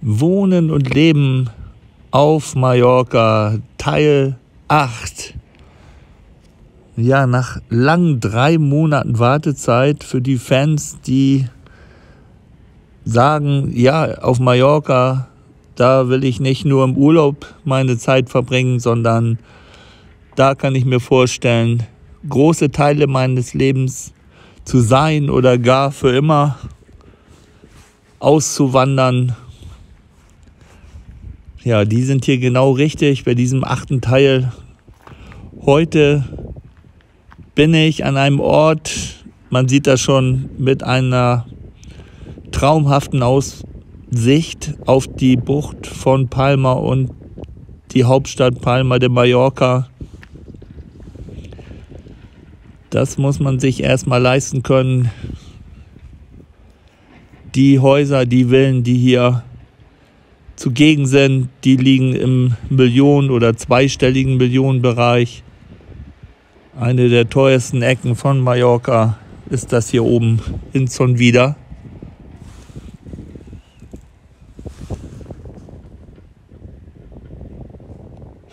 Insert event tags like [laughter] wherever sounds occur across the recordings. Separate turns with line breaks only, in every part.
Wohnen und Leben auf Mallorca, Teil 8. Ja, nach langen drei Monaten Wartezeit für die Fans, die sagen, ja, auf Mallorca, da will ich nicht nur im Urlaub meine Zeit verbringen, sondern da kann ich mir vorstellen, große Teile meines Lebens zu sein oder gar für immer auszuwandern ja, die sind hier genau richtig bei diesem achten Teil. Heute bin ich an einem Ort, man sieht das schon mit einer traumhaften Aussicht auf die Bucht von Palma und die Hauptstadt Palma de Mallorca. Das muss man sich erstmal leisten können. Die Häuser, die Villen, die hier zugegen sind, die liegen im Millionen- oder zweistelligen Millionenbereich. Eine der teuersten Ecken von Mallorca ist das hier oben in Sonvida.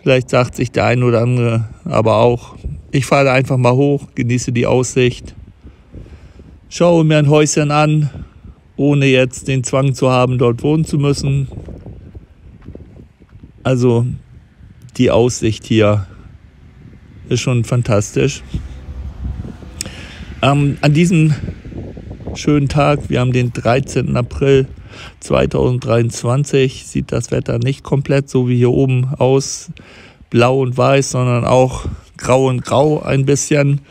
Vielleicht sagt sich der ein oder andere aber auch, ich fahre einfach mal hoch, genieße die Aussicht, schaue mir ein Häuschen an, ohne jetzt den Zwang zu haben, dort wohnen zu müssen. Also die Aussicht hier ist schon fantastisch. Ähm, an diesem schönen Tag, wir haben den 13. April 2023, sieht das Wetter nicht komplett so wie hier oben aus, blau und weiß, sondern auch grau und grau ein bisschen.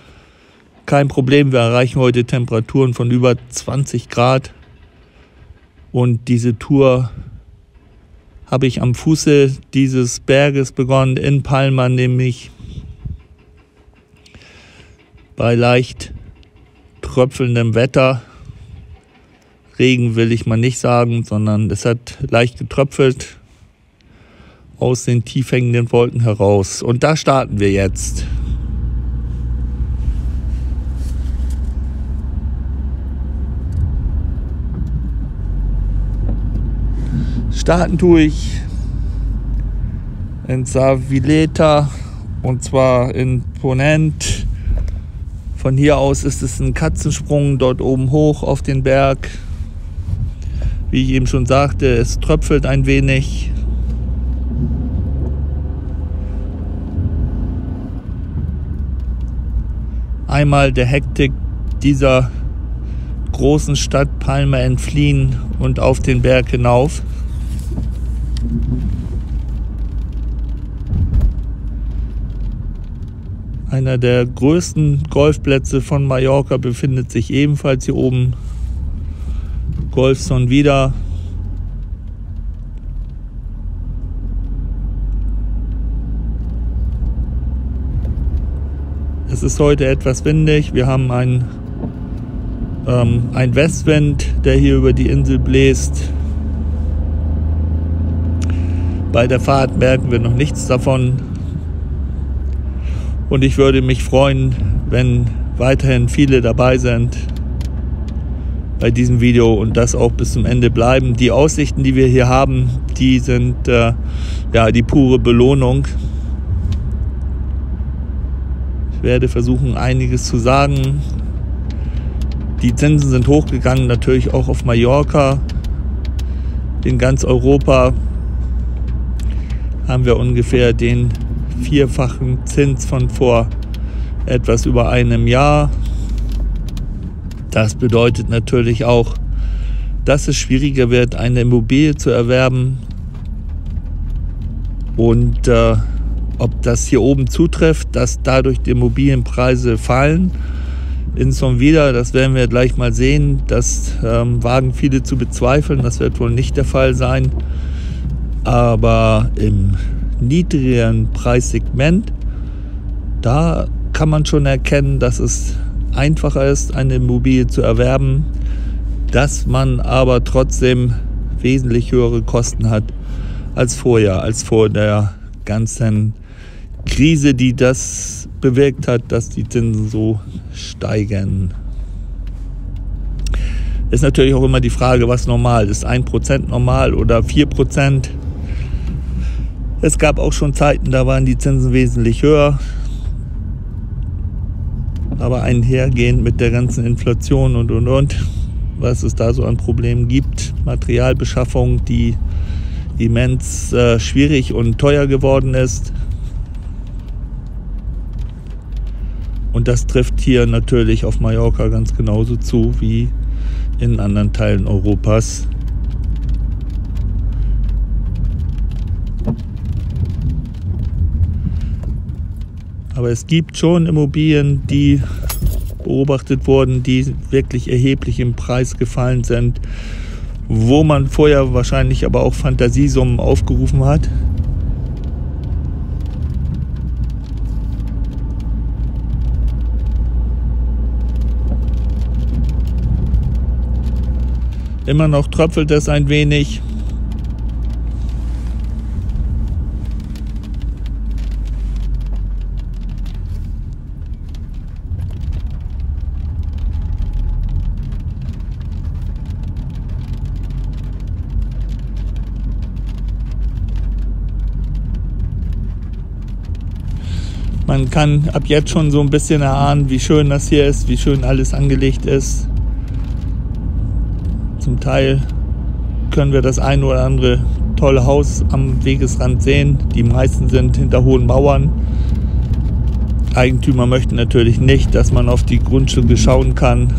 Kein Problem, wir erreichen heute Temperaturen von über 20 Grad. Und diese Tour habe ich am Fuße dieses Berges begonnen, in Palma nämlich bei leicht tröpfelndem Wetter. Regen will ich mal nicht sagen, sondern es hat leicht getröpfelt aus den tief hängenden Wolken heraus. Und da starten wir jetzt. Starten tue ich in Savileta und zwar in Ponent. Von hier aus ist es ein Katzensprung dort oben hoch auf den Berg. Wie ich eben schon sagte, es tröpfelt ein wenig. Einmal der Hektik dieser großen Stadt Palma entfliehen und auf den Berg hinauf. Einer der größten Golfplätze von Mallorca befindet sich ebenfalls hier oben. Golfson wieder. Es ist heute etwas windig. Wir haben einen, ähm, einen Westwind, der hier über die Insel bläst. Bei der Fahrt merken wir noch nichts davon. Und ich würde mich freuen, wenn weiterhin viele dabei sind bei diesem Video und das auch bis zum Ende bleiben. Die Aussichten, die wir hier haben, die sind äh, ja die pure Belohnung. Ich werde versuchen, einiges zu sagen. Die Zinsen sind hochgegangen, natürlich auch auf Mallorca. In ganz Europa haben wir ungefähr den vierfachen Zins von vor etwas über einem Jahr. Das bedeutet natürlich auch, dass es schwieriger wird, eine Immobilie zu erwerben. Und äh, ob das hier oben zutrifft, dass dadurch die Immobilienpreise fallen, in wieder, das werden wir gleich mal sehen. Das ähm, wagen viele zu bezweifeln. Das wird wohl nicht der Fall sein. Aber im niedrigeren Preissegment, da kann man schon erkennen, dass es einfacher ist, eine Immobilie zu erwerben, dass man aber trotzdem wesentlich höhere Kosten hat als vorher, als vor der ganzen Krise, die das bewirkt hat, dass die Zinsen so steigen. Ist natürlich auch immer die Frage, was normal ist. 1% normal oder 4%. Es gab auch schon Zeiten, da waren die Zinsen wesentlich höher. Aber einhergehend mit der ganzen Inflation und und und, was es da so an Problemen gibt, Materialbeschaffung, die immens äh, schwierig und teuer geworden ist. Und das trifft hier natürlich auf Mallorca ganz genauso zu wie in anderen Teilen Europas. Aber es gibt schon Immobilien, die beobachtet wurden, die wirklich erheblich im Preis gefallen sind, wo man vorher wahrscheinlich aber auch Fantasiesummen aufgerufen hat. Immer noch tröpfelt es ein wenig. Man kann ab jetzt schon so ein bisschen erahnen, wie schön das hier ist, wie schön alles angelegt ist. Zum Teil können wir das ein oder andere tolle Haus am Wegesrand sehen. Die meisten sind hinter hohen Mauern. Eigentümer möchten natürlich nicht, dass man auf die Grundstücke schauen kann.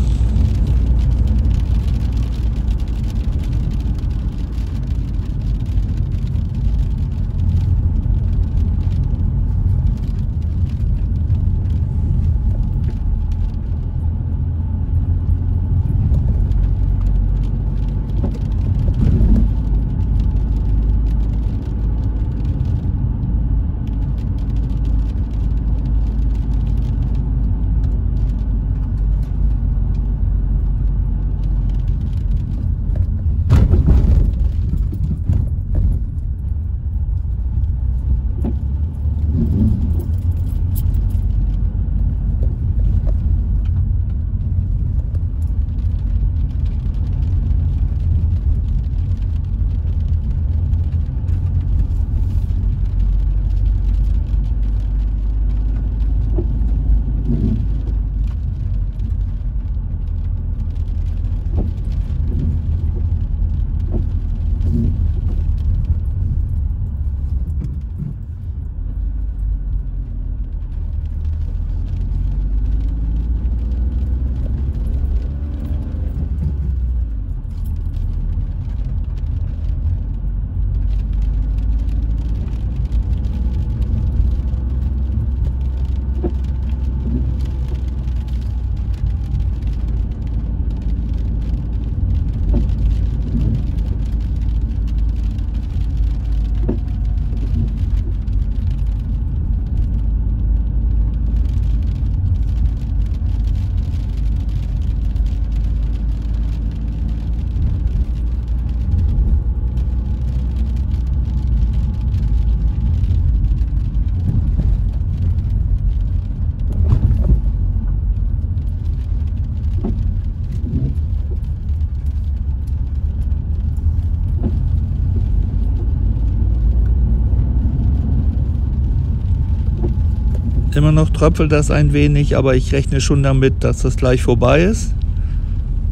Immer noch tröpfelt das ein wenig, aber ich rechne schon damit, dass das gleich vorbei ist.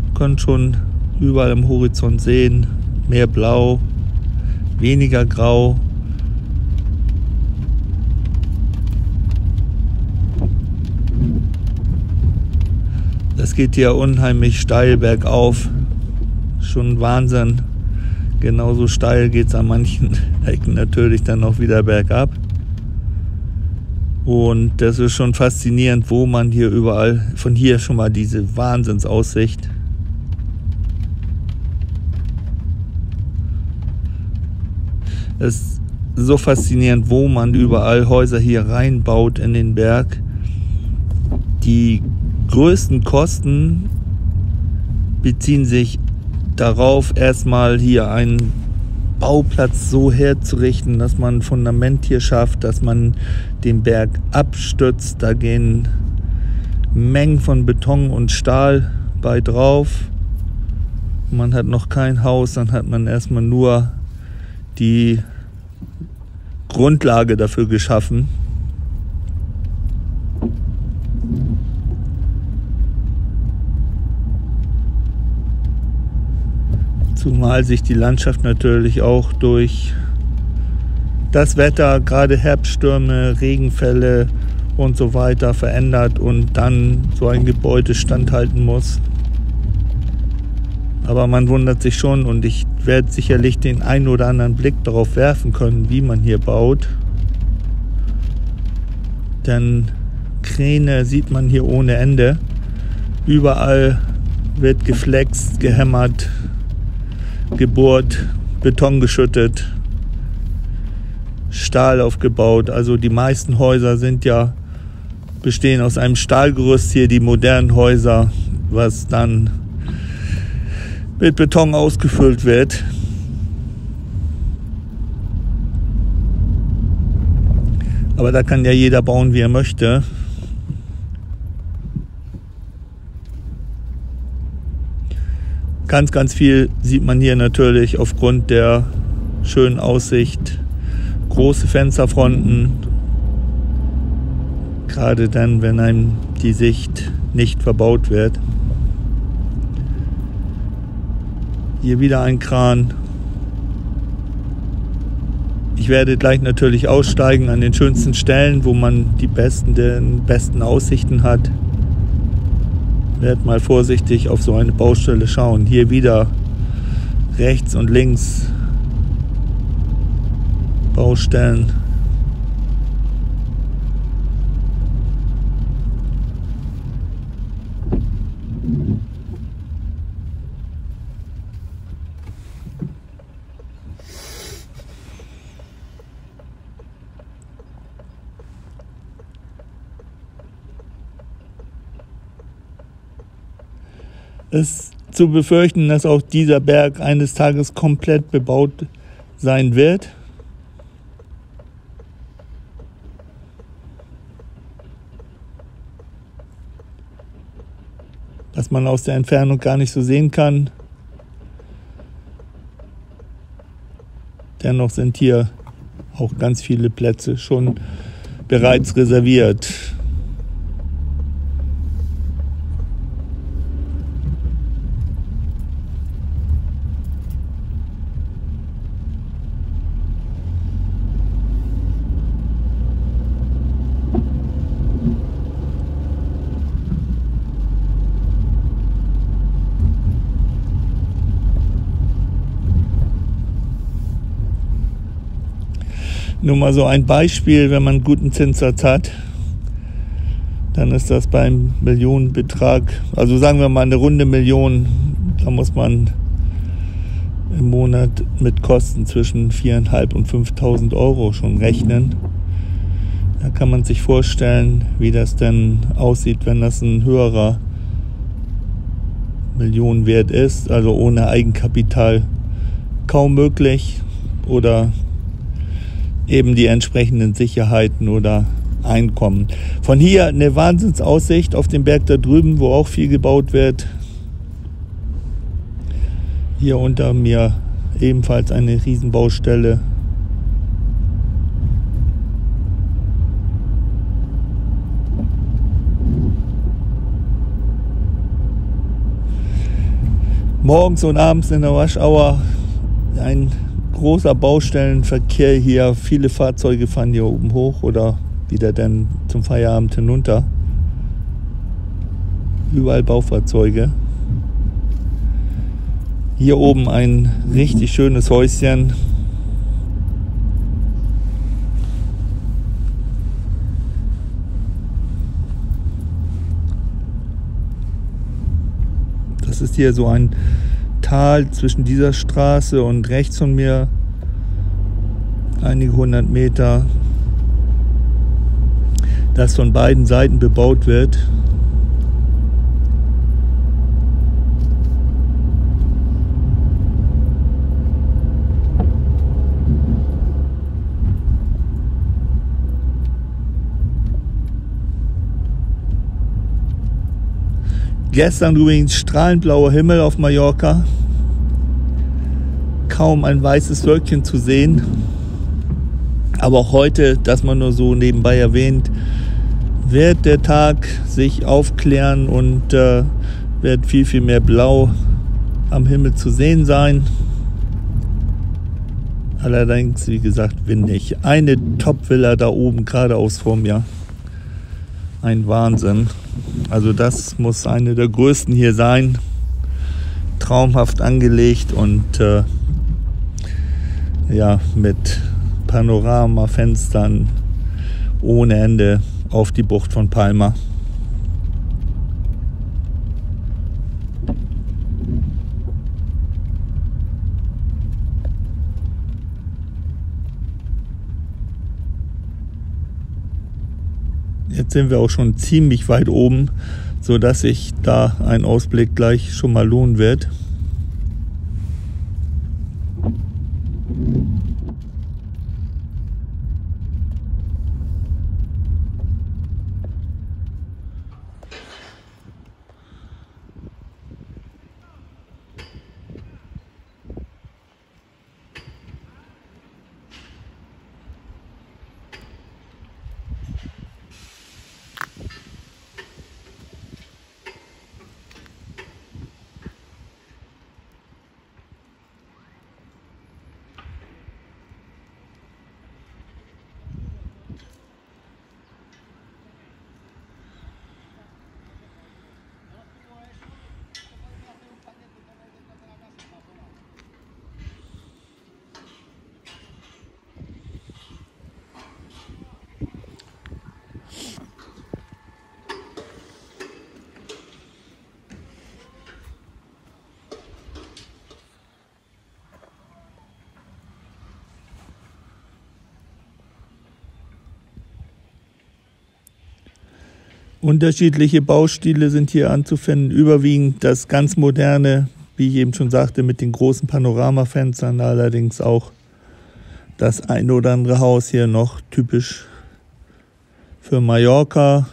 Ihr könnt schon überall im Horizont sehen, mehr blau, weniger grau. Das geht hier unheimlich steil bergauf. Schon Wahnsinn. Genauso steil geht es an manchen [laughs] Ecken natürlich dann auch wieder bergab. Und das ist schon faszinierend, wo man hier überall, von hier schon mal diese Wahnsinnsaussicht. Es ist so faszinierend, wo man überall Häuser hier reinbaut in den Berg. Die größten Kosten beziehen sich darauf, erstmal hier einen Bauplatz so herzurichten, dass man ein Fundament hier schafft, dass man den Berg abstützt. Da gehen Mengen von Beton und Stahl bei drauf. man hat noch kein Haus, dann hat man erstmal nur die Grundlage dafür geschaffen. Zumal sich die Landschaft natürlich auch durch das Wetter, gerade Herbststürme, Regenfälle und so weiter verändert und dann so ein Gebäude standhalten muss. Aber man wundert sich schon und ich werde sicherlich den einen oder anderen Blick darauf werfen können, wie man hier baut. Denn Kräne sieht man hier ohne Ende. Überall wird geflext, gehämmert, gebohrt, Beton geschüttet, Stahl aufgebaut. Also die meisten Häuser sind ja bestehen aus einem Stahlgerüst hier, die modernen Häuser, was dann mit Beton ausgefüllt wird. Aber da kann ja jeder bauen, wie er möchte. Ganz, ganz viel sieht man hier natürlich aufgrund der schönen Aussicht. Große Fensterfronten. Gerade dann, wenn einem die Sicht nicht verbaut wird. Hier wieder ein Kran. Ich werde gleich natürlich aussteigen an den schönsten Stellen, wo man die besten, den besten Aussichten hat. Werd mal vorsichtig auf so eine Baustelle schauen. Hier wieder rechts und links Baustellen. Ist zu befürchten, dass auch dieser Berg eines Tages komplett bebaut sein wird. Was man aus der Entfernung gar nicht so sehen kann. Dennoch sind hier auch ganz viele Plätze schon bereits reserviert. Nur mal so ein Beispiel, wenn man einen guten Zinssatz hat, dann ist das beim Millionenbetrag, also sagen wir mal eine runde Million, da muss man im Monat mit Kosten zwischen 4.500 und 5.000 Euro schon rechnen. Da kann man sich vorstellen, wie das denn aussieht, wenn das ein höherer Millionenwert ist, also ohne Eigenkapital kaum möglich oder eben die entsprechenden Sicherheiten oder Einkommen. Von hier eine Wahnsinnsaussicht auf den Berg da drüben, wo auch viel gebaut wird. Hier unter mir ebenfalls eine Riesenbaustelle. Morgens und abends in der Hour ein großer Baustellenverkehr hier. Viele Fahrzeuge fahren hier oben hoch oder wieder dann zum Feierabend hinunter. Überall Baufahrzeuge. Hier oben ein richtig schönes Häuschen. Das ist hier so ein Tal zwischen dieser Straße und rechts von mir einige hundert Meter, das von beiden Seiten bebaut wird. Gestern übrigens strahlend blauer Himmel auf Mallorca. kaum ein weißes Wölkchen zu sehen. Aber heute, dass man nur so nebenbei erwähnt, wird der Tag sich aufklären und äh, wird viel, viel mehr Blau am Himmel zu sehen sein. Allerdings, wie gesagt, windig. Eine Top-Villa da oben geradeaus vor mir. Ein Wahnsinn. Also das muss eine der größten hier sein. Traumhaft angelegt und äh, ja, mit Panoramafenstern ohne Ende auf die Bucht von Palma. Sind wir auch schon ziemlich weit oben, so dass sich da ein Ausblick gleich schon mal lohnen wird. Unterschiedliche Baustile sind hier anzufinden. Überwiegend das ganz moderne, wie ich eben schon sagte, mit den großen Panoramafenstern, allerdings auch das ein oder andere Haus hier noch typisch für Mallorca.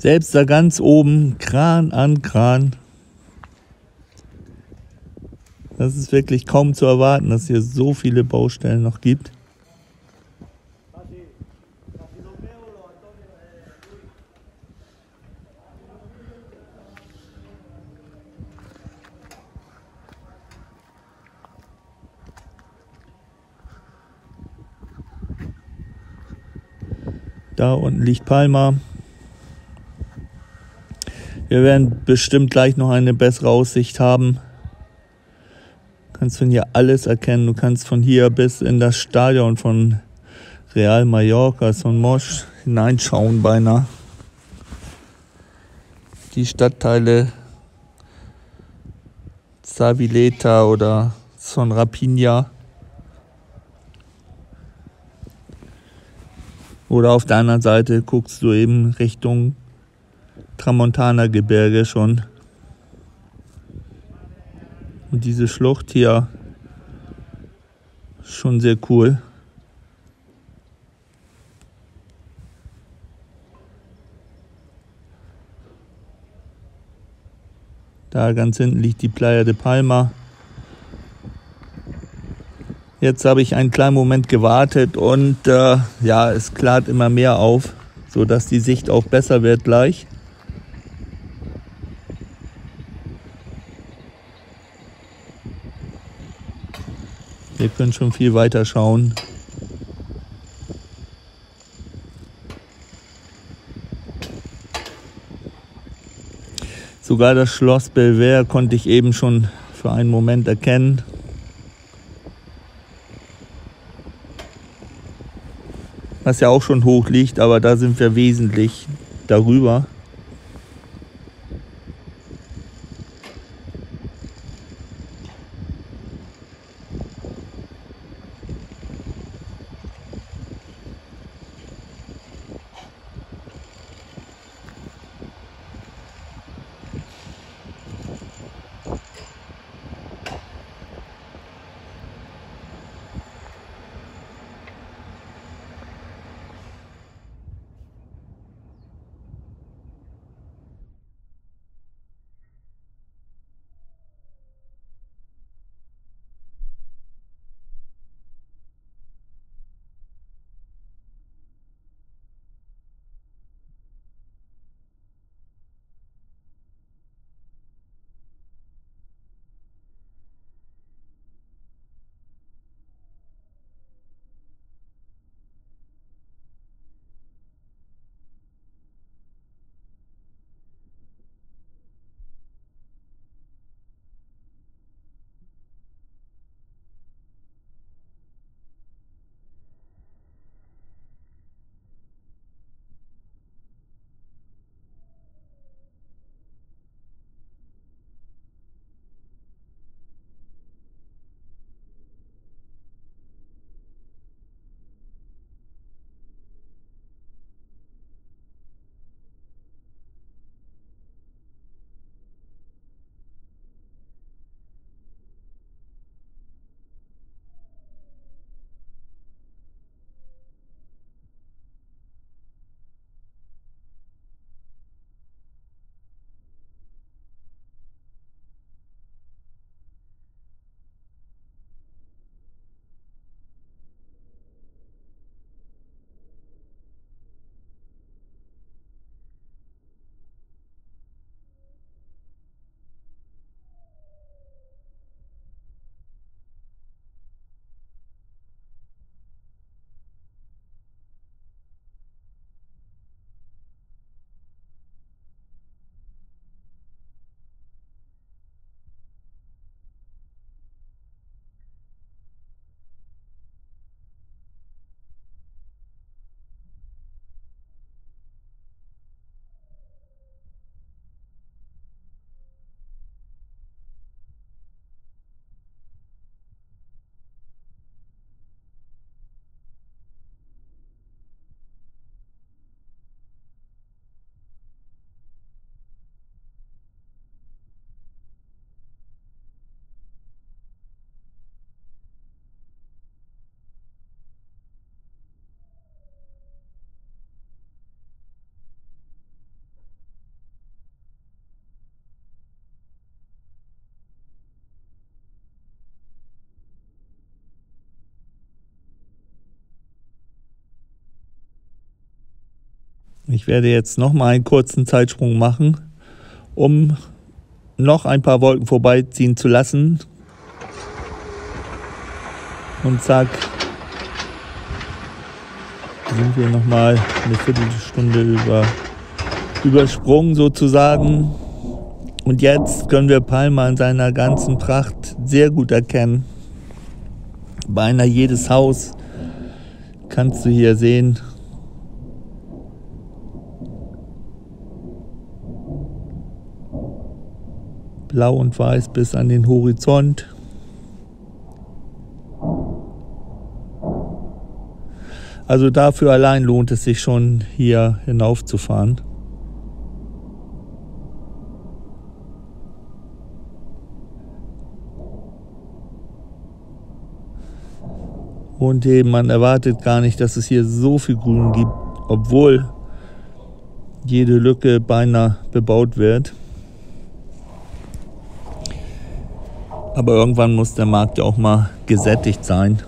Selbst da ganz oben, Kran an Kran. Das ist wirklich kaum zu erwarten, dass hier so viele Baustellen noch gibt. Da unten liegt Palma. Wir werden bestimmt gleich noch eine bessere Aussicht haben. Du kannst von hier alles erkennen. Du kannst von hier bis in das Stadion von Real Mallorca, Son Mosch hineinschauen beinahe. Die Stadtteile Savileta oder Son Rapina. Oder auf der anderen Seite guckst du eben Richtung Tramontana-Gebirge schon. Und diese Schlucht hier schon sehr cool. Da ganz hinten liegt die Playa de Palma. Jetzt habe ich einen kleinen Moment gewartet und äh, ja, es klart immer mehr auf, sodass die Sicht auch besser wird gleich. Wir können schon viel weiter schauen. Sogar das Schloss Belver konnte ich eben schon für einen Moment erkennen. Was ja auch schon hoch liegt, aber da sind wir wesentlich darüber. Ich werde jetzt noch mal einen kurzen Zeitsprung machen, um noch ein paar Wolken vorbeiziehen zu lassen. Und zack, sind wir noch mal eine Viertelstunde über, übersprungen sozusagen. Und jetzt können wir Palma in seiner ganzen Pracht sehr gut erkennen. Beinahe jedes Haus kannst du hier sehen. Blau und weiß bis an den Horizont. Also dafür allein lohnt es sich schon hier hinaufzufahren. Und eben man erwartet gar nicht, dass es hier so viel Grün gibt, obwohl jede Lücke beinahe bebaut wird. Aber irgendwann muss der Markt ja auch mal gesättigt sein.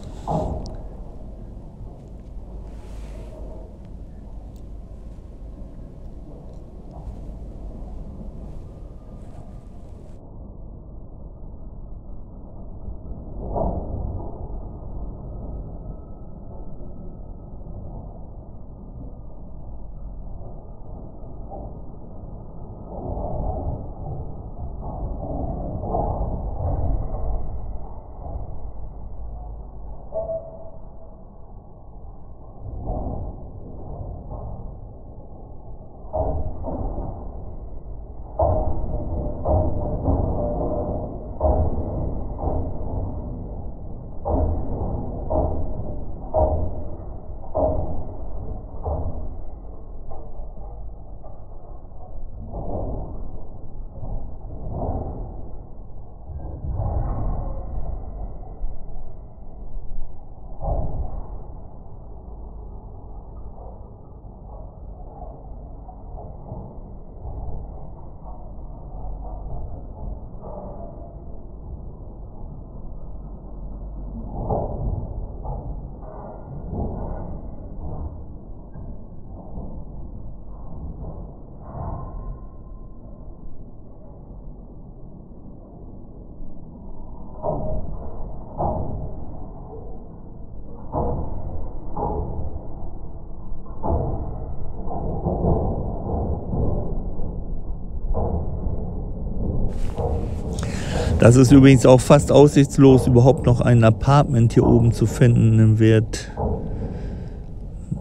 Das ist übrigens auch fast aussichtslos, überhaupt noch ein Apartment hier oben zu finden im Wert.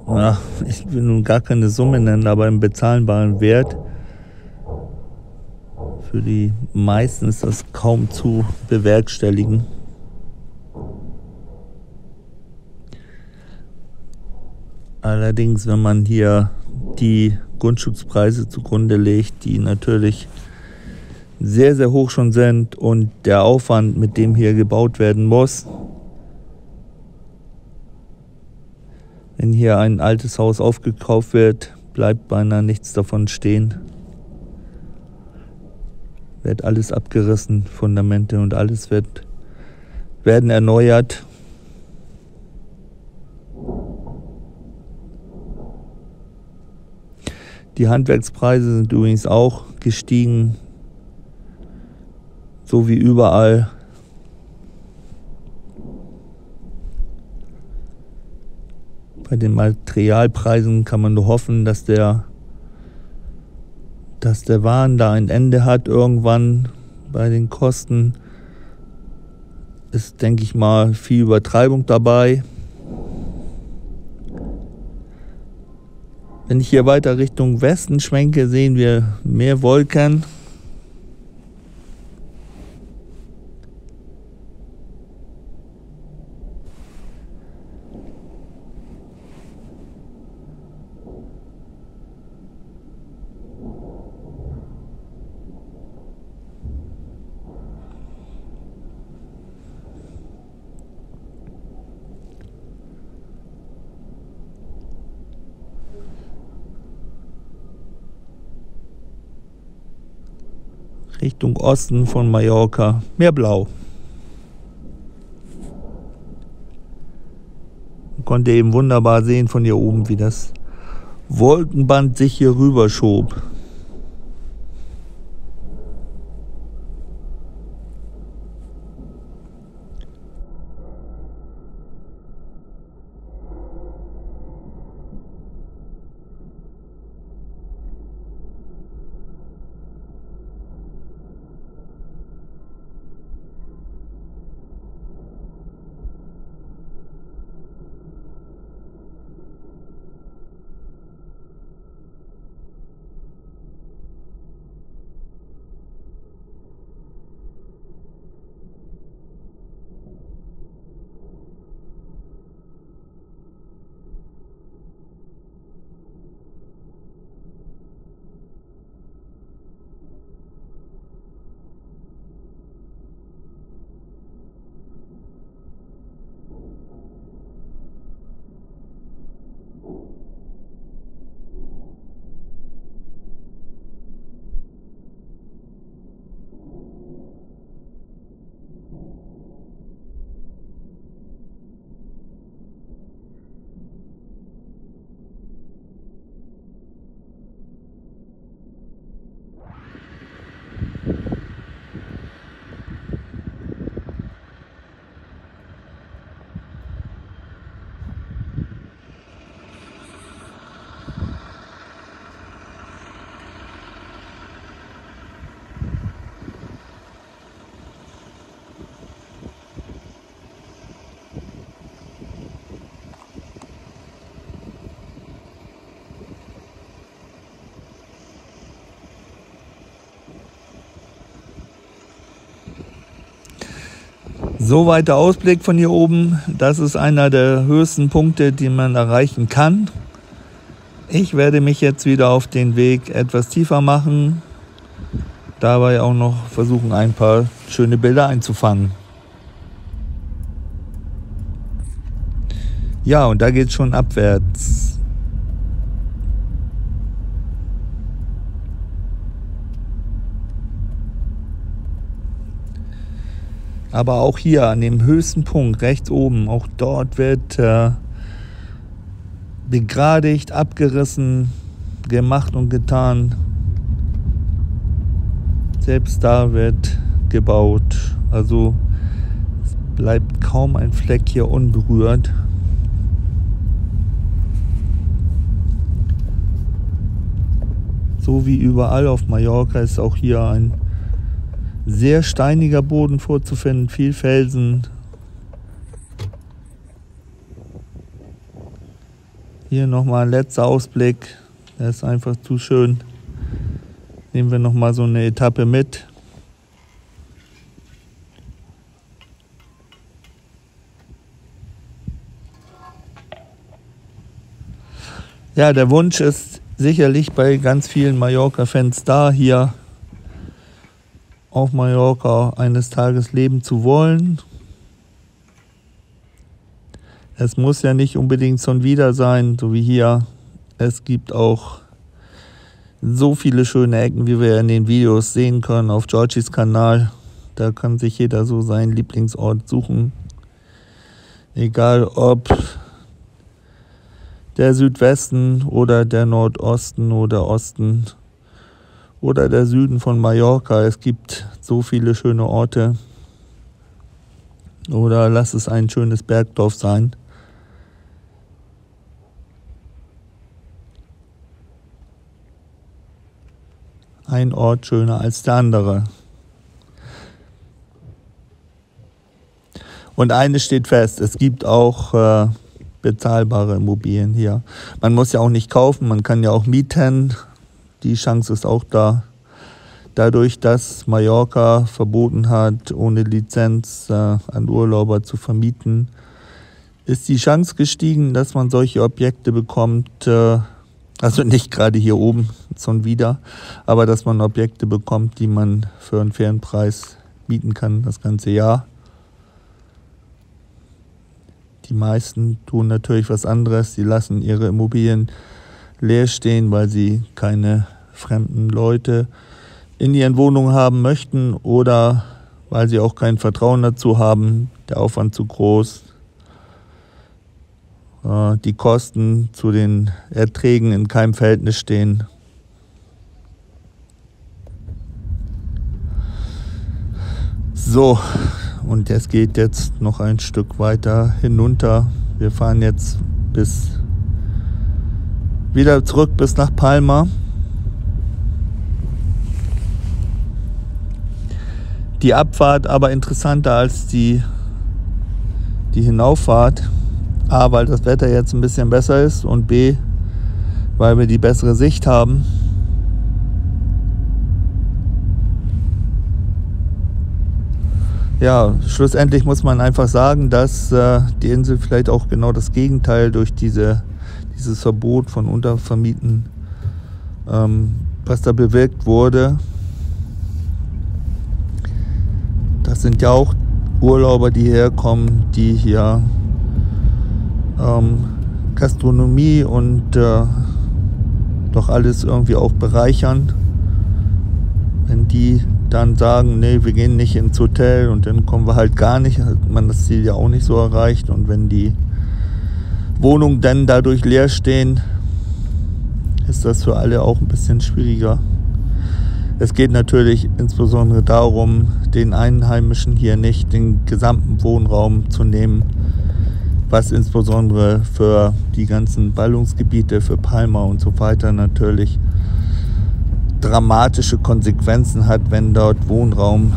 Ja, ich will nun gar keine Summe nennen, aber im bezahlbaren Wert. Für die meisten ist das kaum zu bewerkstelligen. Allerdings, wenn man hier die Grundstückspreise zugrunde legt, die natürlich sehr, sehr hoch schon sind und der Aufwand, mit dem hier gebaut werden muss. Wenn hier ein altes Haus aufgekauft wird, bleibt beinahe nichts davon stehen. Wird alles abgerissen, Fundamente und alles wird, werden erneuert. Die Handwerkspreise sind übrigens auch gestiegen so wie überall. Bei den Materialpreisen kann man nur hoffen, dass der, dass der Wahn da ein Ende hat irgendwann bei den Kosten. Ist, denke ich mal, viel Übertreibung dabei. Wenn ich hier weiter Richtung Westen schwenke, sehen wir mehr Wolken. Richtung Osten von Mallorca. Mehr Blau. Man konnte eben wunderbar sehen von hier oben, wie das Wolkenband sich hier rüber schob. So weiter Ausblick von hier oben. Das ist einer der höchsten Punkte, die man erreichen kann. Ich werde mich jetzt wieder auf den Weg etwas tiefer machen. Dabei auch noch versuchen, ein paar schöne Bilder einzufangen. Ja, und da geht es schon abwärts. Aber auch hier an dem höchsten Punkt, rechts oben, auch dort wird äh, begradigt, abgerissen, gemacht und getan. Selbst da wird gebaut. Also es bleibt kaum ein Fleck hier unberührt. So wie überall auf Mallorca ist auch hier ein Sehr steiniger Boden vorzufinden, viel Felsen. Hier nochmal ein letzter Ausblick. Der ist einfach zu schön. Nehmen wir nochmal so eine Etappe mit. Ja, der Wunsch ist sicherlich bei ganz vielen Mallorca-Fans da, hier auf Mallorca eines Tages leben zu wollen. Es muss ja nicht unbedingt schon wieder sein, so wie hier. Es gibt auch so viele schöne Ecken, wie wir in den Videos sehen können auf Georgies Kanal. Da kann sich jeder so seinen Lieblingsort suchen. Egal ob der Südwesten oder der Nordosten oder Osten oder der Süden von Mallorca. Es gibt so viele schöne Orte. Oder lass es ein schönes Bergdorf sein. Ein Ort schöner als der andere. Und eines steht fest, es gibt auch äh, bezahlbare Immobilien hier. Man muss ja auch nicht kaufen, man kann ja auch mieten. Die Chance ist auch da. Dadurch, dass Mallorca verboten hat, ohne Lizenz äh, an Urlauber zu vermieten, ist die Chance gestiegen, dass man solche Objekte bekommt. Äh, also nicht gerade hier oben, schon wieder, aber dass man Objekte bekommt, die man für einen fairen Preis mieten kann das ganze Jahr. Die meisten tun natürlich was anderes. Sie lassen ihre Immobilien leer stehen, weil sie keine fremden Leute in ihren Wohnungen haben möchten oder weil sie auch kein Vertrauen dazu haben, der Aufwand zu groß, äh, die Kosten zu den Erträgen in keinem Verhältnis stehen. So, und es geht jetzt noch ein Stück weiter hinunter. Wir fahren jetzt bis wieder zurück bis nach Palma. Die Abfahrt aber interessanter als die, die Hinauffahrt. A, weil das Wetter jetzt ein bisschen besser ist und B, weil wir die bessere Sicht haben. ja, schlussendlich muss man einfach sagen, dass äh, die Insel vielleicht auch genau das Gegenteil durch diese, dieses Verbot von Untervermieten, ähm, was da bewirkt wurde. Das sind ja auch Urlauber, die herkommen, die hier ähm, Gastronomie und äh, doch alles irgendwie auch bereichern. Wenn die dann sagen, nee, wir gehen nicht ins Hotel und dann kommen wir halt gar nicht, hat man das Ziel ja auch nicht so erreicht. Und wenn die Wohnungen dann dadurch leer stehen, ist das für alle auch ein bisschen schwieriger. Es geht natürlich insbesondere darum, den Einheimischen hier nicht den gesamten Wohnraum zu nehmen, was insbesondere für die ganzen Ballungsgebiete, für Palma und so weiter natürlich dramatische Konsequenzen hat, wenn dort Wohnraum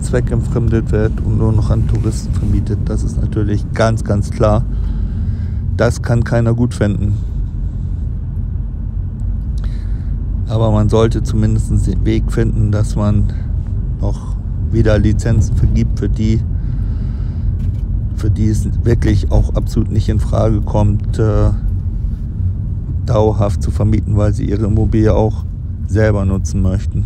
zweckentfremdet wird und nur noch an Touristen vermietet. Das ist natürlich ganz, ganz klar. Das kann keiner gut finden. Aber man sollte zumindest den Weg finden, dass man noch wieder Lizenzen vergibt für die, für die es wirklich auch absolut nicht in Frage kommt, äh, dauerhaft zu vermieten, weil sie ihre Immobilie auch selber nutzen möchten.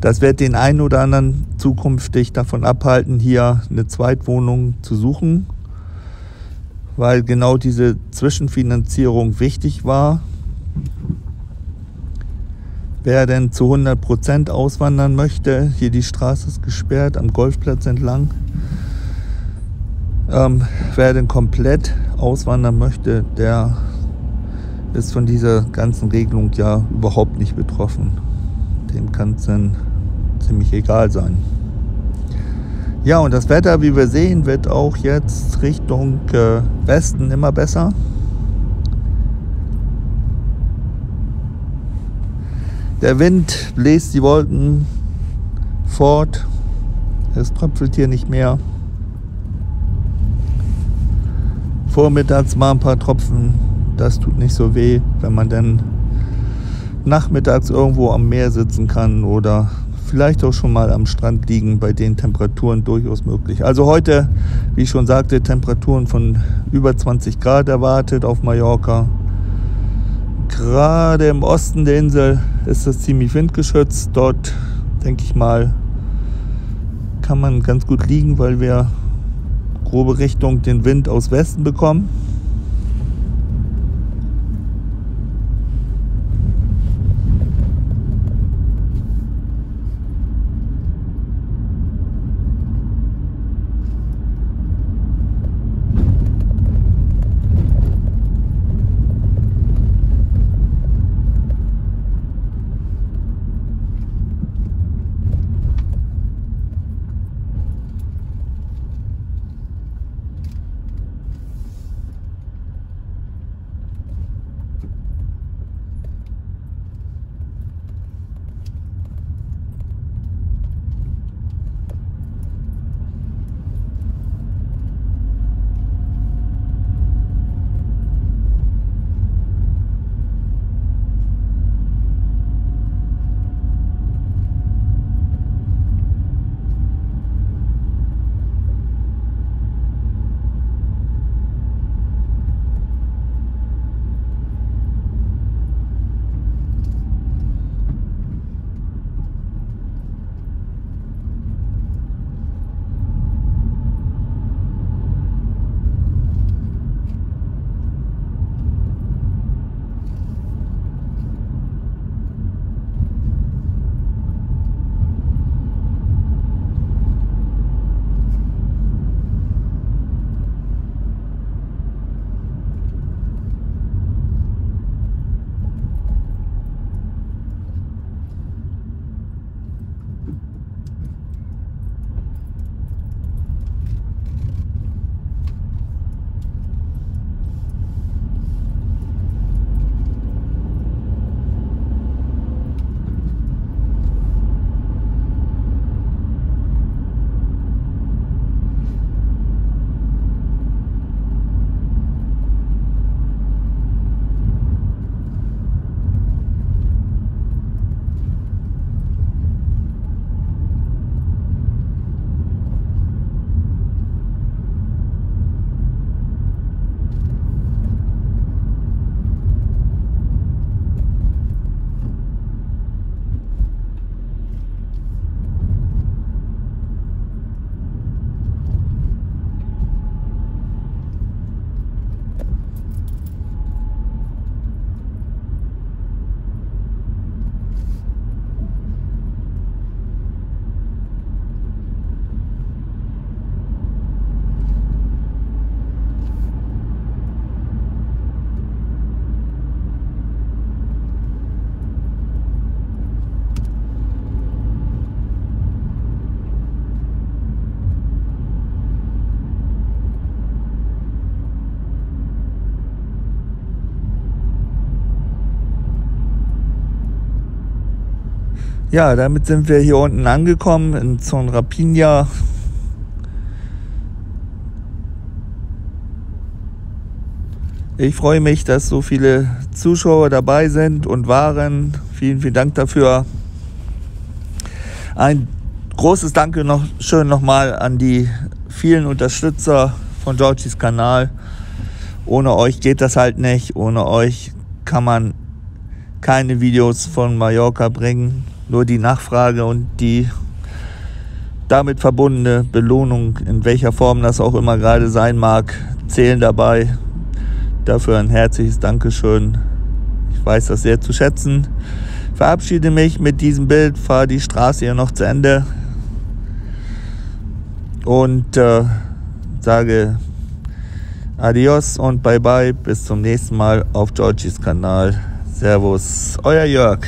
Das wird den einen oder anderen zukünftig davon abhalten, hier eine Zweitwohnung zu suchen, weil genau diese Zwischenfinanzierung wichtig war. Wer denn zu 100 Prozent auswandern möchte, hier die Straße ist gesperrt, am Golfplatz entlang. Ähm, wer denn komplett auswandern möchte, der ist von dieser ganzen Regelung ja überhaupt nicht betroffen. Dem kann es dann ziemlich egal sein. Ja, und das Wetter, wie wir sehen, wird auch jetzt Richtung äh, Westen immer besser. Der Wind bläst die Wolken fort. Es tröpfelt hier nicht mehr. Vormittags mal ein paar Tropfen. Das tut nicht so weh, wenn man dann nachmittags irgendwo am Meer sitzen kann oder vielleicht auch schon mal am Strand liegen, bei den Temperaturen durchaus möglich. Also heute, wie ich schon sagte, Temperaturen von über 20 Grad erwartet auf Mallorca. Gerade im Osten der Insel ist es ziemlich windgeschützt. Dort, denke ich mal, kann man ganz gut liegen, weil wir grobe Richtung den Wind aus Westen bekommen. Ja, damit sind wir hier unten angekommen in Son Rapina. Ich freue mich, dass so viele Zuschauer dabei sind und waren. Vielen, vielen Dank dafür. Ein großes Danke noch schön nochmal an die vielen Unterstützer von Georgies Kanal. Ohne euch geht das halt nicht. Ohne euch kann man keine Videos von Mallorca bringen. Nur die Nachfrage und die damit verbundene Belohnung, in welcher Form das auch immer gerade sein mag, zählen dabei. Dafür ein herzliches Dankeschön. Ich weiß das sehr zu schätzen. Verabschiede mich mit diesem Bild, fahre die Straße hier noch zu Ende und äh, sage Adios und bye bye. Bis zum nächsten Mal auf Georgies Kanal. Servus, euer Jörg.